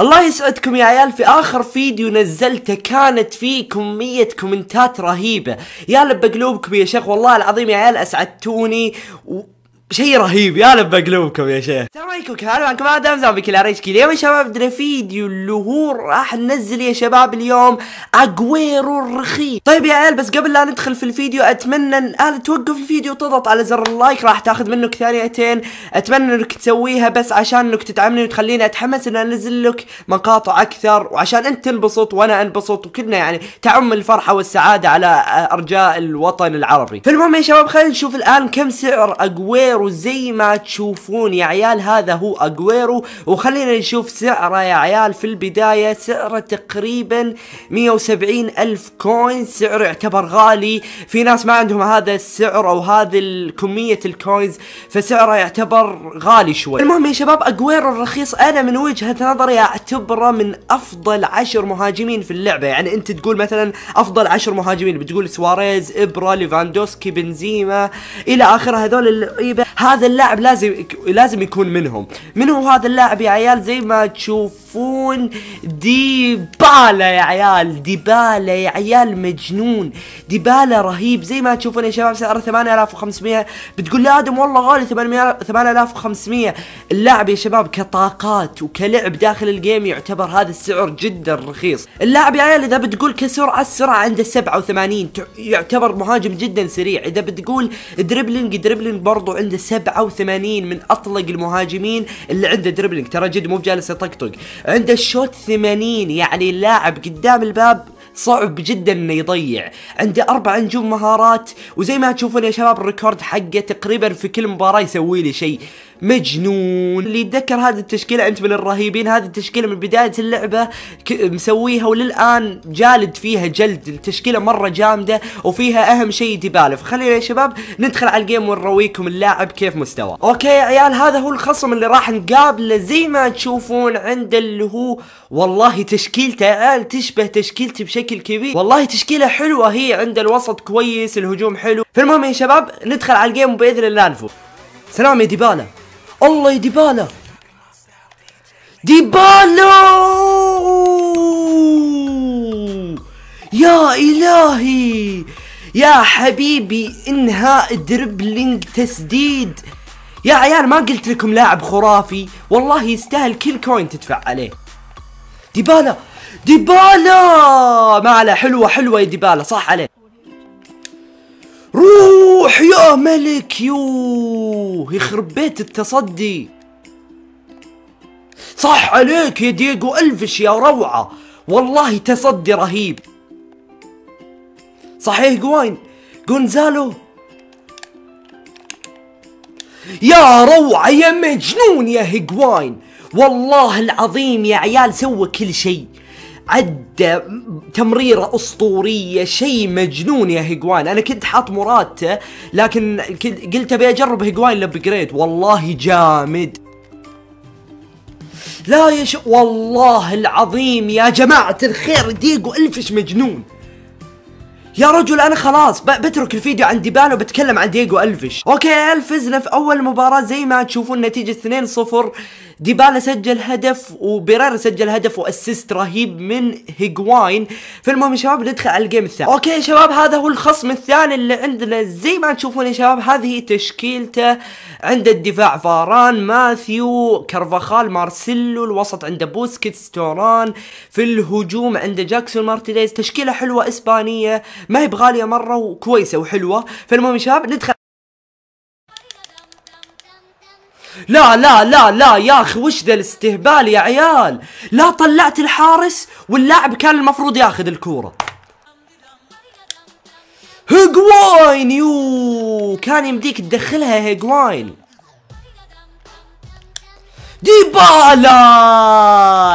الله يسعدكم يا عيال. في آخر فيديو نزلته كانت فيه كمية كومنتات رهيبة. يا لب قلوبكم يا شيخ والله العظيم يا عيال أسعدتوني. و... شيء رهيب يا لب قلوبكم يا شيخ. السلام عليكم كيف معكم آدم زامبي كل ريشكي اليوم يا شباب عندنا فيديو اللي هو راح ننزل يا شباب اليوم أجويرو الرخيص. طيب يا عيال بس قبل لا ندخل في الفيديو أتمنى ان توقف الفيديو وتضغط على زر ال like راح تاخذ منك ثانيتين. أتمنى إنك تسويها بس عشان إنك تدعمني وتخليني أتحمس ان أنزل لك مقاطع أكثر وعشان أنت تنبسط وأنا أنبسط وكلنا يعني تعم الفرحة والسعادة على أرجاء الوطن العربي. فالمهم يا شباب خلينا نشوف الآن كم سعر أجويرو اجويرو زي ما تشوفون. يا عيال هذا هو اجويرو وخلينا نشوف سعره يا عيال. في البداية سعره تقريبا 170 ألف coin. سعره يعتبر غالي. في ناس ما عندهم هذا السعر أو هذه الكمية ال coins فسعره يعتبر غالي شوي. المهم يا شباب اجويرو الرخيص. أنا من وجهة نظري أعتبره من أفضل عشر مهاجمين في اللعبة. يعني أنت تقول مثلا أفضل عشر مهاجمين بتقول سواريز إبرا ليفاندوسكي بنزيما إلى آخره. هذول اللعيبة هذا اللاعب لازم لازم يكون منهم. من هو هذا اللاعب يا عيال زي ما تشوفون ديبالا يا عيال ديبالا يا عيال مجنون ديبالا رهيب. زي ما تشوفون يا شباب سعره 8500 بتقول لي آدم والله غالي 800 8500 اللاعب يا شباب كطاقات وكلعب داخل ال game يعتبر هذا السعر جدا رخيص. اللاعب يا عيال إذا بتقول كسرعه السرعة عنده 87 يعتبر مهاجم جدا سريع. إذا بتقول dribbling dribbling برضو عنده 87 من أطلق المهاجمين اللي عنده dribbling. ترى جد مو بجالس يطقطق. عنده ال shoot 80 يعني اللاعب قدام الباب صعب جدا إنه يضيع. عنده أربع نجوم مهارات وزي ما تشوفون يا شباب ال record حقه تقريبا في كل مباراة يسوي لي شيء. مجنون. اللي يتذكر هذه التشكيلة أنت من الرهيبين هذه التشكيلة من بداية اللعبة مسويها وللآن جالد فيها جلد. التشكيلة مرة جامدة وفيها أهم شيء ديبالا فخلينا يا شباب ندخل على ال game ونرويكم اللاعب كيف مستواه. okay يا عيال هذا هو الخصم اللي راح نقابله. زي ما تشوفون عنده اللي هو والله تشكيلته يا عيال تشبه تشكيلتي بشكل كبير والله تشكيلة حلوة هي عنده الوسط كويس الهجوم حلو. فالمهم يا شباب ندخل على ال game وباذن الله نفوز. سلام يا ديبالا. الله يا ديبالا. ديبالا! يا إلهي! يا حبيبي انهاء dribbling تسديد. يا عيال ما قلت لكم لاعب خرافي. والله يستاهل كل coin تدفع عليه. ديبالا ديبالا! ما على حلوة حلوة يا ديبالا صح عليه روح يا ملك يوه يخرب بيت التصدي. صح عليك يا دييغو ألفش يا روعة. والله تصدي رهيب. صحيح جوين جونزالو. يا روعة يا مجنون يا هيجواين والله العظيم يا عيال سوى كل شيء. عدى تمريرة أسطورية شيء مجنون يا هيجواين أنا كنت حاط مراته لكن قلت أبي أجرب هيجواين ال upgrade والله جامد. لا يا شو والله العظيم يا جماعة الخير ديجو ألفش مجنون. يا رجل أنا خلاص بترك الفيديو عن ديبالا وبتكلم عن دييغو الفيش okay فزنا في أول مباراة زي ما تشوفون نتيجة 2-0 ديبالا سجل هدف وبيريرا سجل هدف و assist رهيب من هيجواين. فالمهم يا شباب ندخل على ال game الثاني. okay يا شباب هذا هو الخصم الثاني اللي عندنا. زي ما تشوفون يا شباب هذه تشكيلته. عند الدفاع فاران ماثيو كارفاخال مارسيلو الوسط عنده بوسكيتس توران. في الهجوم عنده جاكسون مارتينيز تشكيلة حلوة إسبانية ما هي بغالية مرة وكويسة وحلوة. فالمهم يا شباب ندخل لا لا لا لا يا أخي وش ذا الاستهبال يا عيال؟ لا طلعت الحارس واللاعب كان المفروض ياخذ الكورة. هيجواين يو كان يمديك تدخلها هيجواين. ديبالا!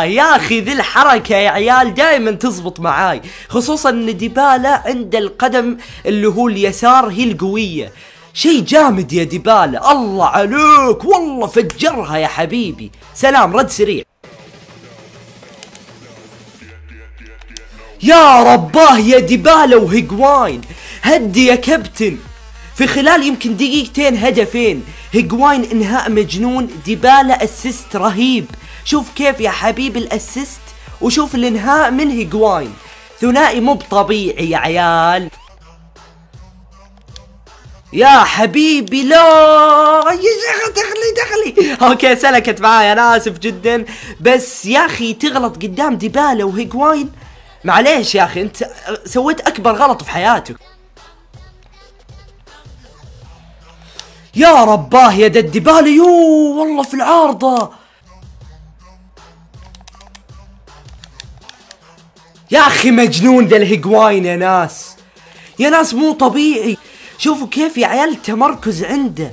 يا أخي ذي الحركة يا عيال دائما تزبط معاي خصوصا إن ديبالا عنده القدم اللي هو اليسار هي القوية. شيء جامد يا ديبالا الله عليك. والله فجرها يا حبيبي. سلام رد سريع. يا رباه يا ديبالا وهيجواين هدي يا كابتن. في خلال يمكن دقيقتين هدفين. هيجواين إنهاء مجنون. ديبالا assist رهيب. شوف كيف يا حبيبي ال assist. وشوف الإنهاء من هيجواين ثنائي مو طبيعي يا عيال. يا حبيبي لا. يا شيخ دخلي دخلي. okay سلكت معاي أنا آسف جدا. بس يا أخي تغلط قدام ديبالا وهيجواين. معليش يا أخي أنت سويت أكبر غلط في حياتك. يا رباه يا دد ديبالا يو والله في العارضة. يا أخي مجنون ذا الهيجواين يا ناس. يا ناس مو طبيعي. شوفوا كيف يا عيال التمركز عنده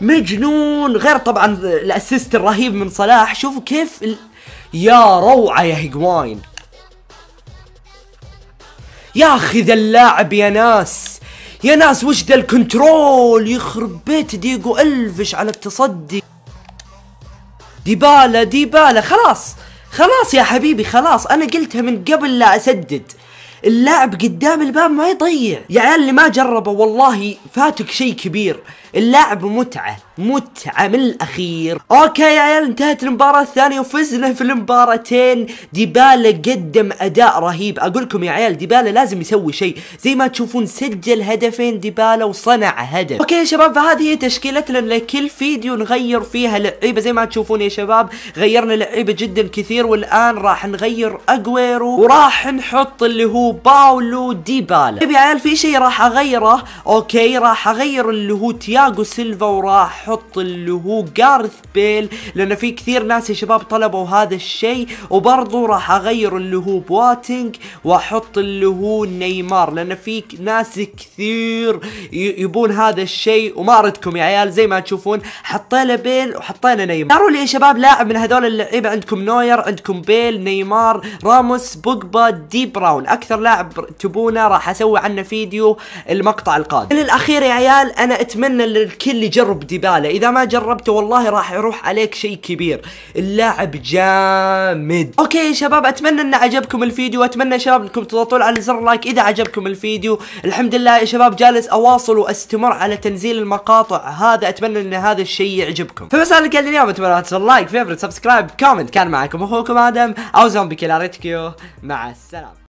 مجنون غير طبعا ال assist الرهيب من صلاح. شوفوا كيف ال... يا روعة يا هيجواين. يا أخي ذا اللاعب يا ناس يا ناس وش ذا ال control؟ يخرب بيت دييغو ألفيس على التصدي. ديبالا ديبالا خلاص خلاص يا حبيبي خلاص. أنا قلتها من قبل لا أسدد. اللاعب قدام الباب ما يضيع. يا عيال اللي ما جربه والله فاتك شيء كبير. اللاعب متعة. متعة من الأخير. okay يا عيال انتهت المباراة الثانية وفزنا في المباراتين. ديبالا قدم أداء رهيب. أقولكم يا عيال ديبالا لازم يسوي شيء. زي ما تشوفون سجل هدفين ديبالا وصنع هدف. okay يا شباب فهذه هي تشكيلتنا. لكل فيديو نغير فيها لعيبة. زي ما تشوفون يا شباب غيرنا لعيبة جدا كثير. والآن راح نغير أجويرو وراح نحط اللي هو باولو ديبالا. طيب يا عيال في شيء راح أغيره؟ okay راح أغير اللي هو تياغو سيلفا وراح أحط اللي هو جارث بيل لأن في كثير ناس يا شباب طلبوا هذا الشيء وبرضه راح أغير اللي هو بواتينج وأحط اللي هو نيمار لأن في ناس كثير يبون هذا الشيء وما ردكم يا عيال زي ما تشوفون حطينا بيل وحطينا نيمار قالوا لي يا شباب لاعب من هذول اللعيبة عندكم نوير عندكم بيل نيمار راموس بوجبا دي بروين أكثر لاعب تبونه راح أسوي عنه فيديو المقطع القادم. الأخير يا عيال أنا أتمنى الكل يجرب ديبالا إذا ما جربته والله راح يروح عليك شيء كبير اللاعب جامد. okay يا شباب أتمنى إن عجبكم الفيديو أتمنى يا شباب إنكم تضغطون على زر like إذا عجبكم الفيديو. الحمد لله يا شباب جالس أواصل وأستمر على تنزيل المقاطع هذا أتمنى إن هذا الشيء يعجبكم. أنا كان اليوم أتمنى تسوي like favorite subscribe comment كان معكم أخوكم آدم أو زومبي كلاريتكيو مع السلامة.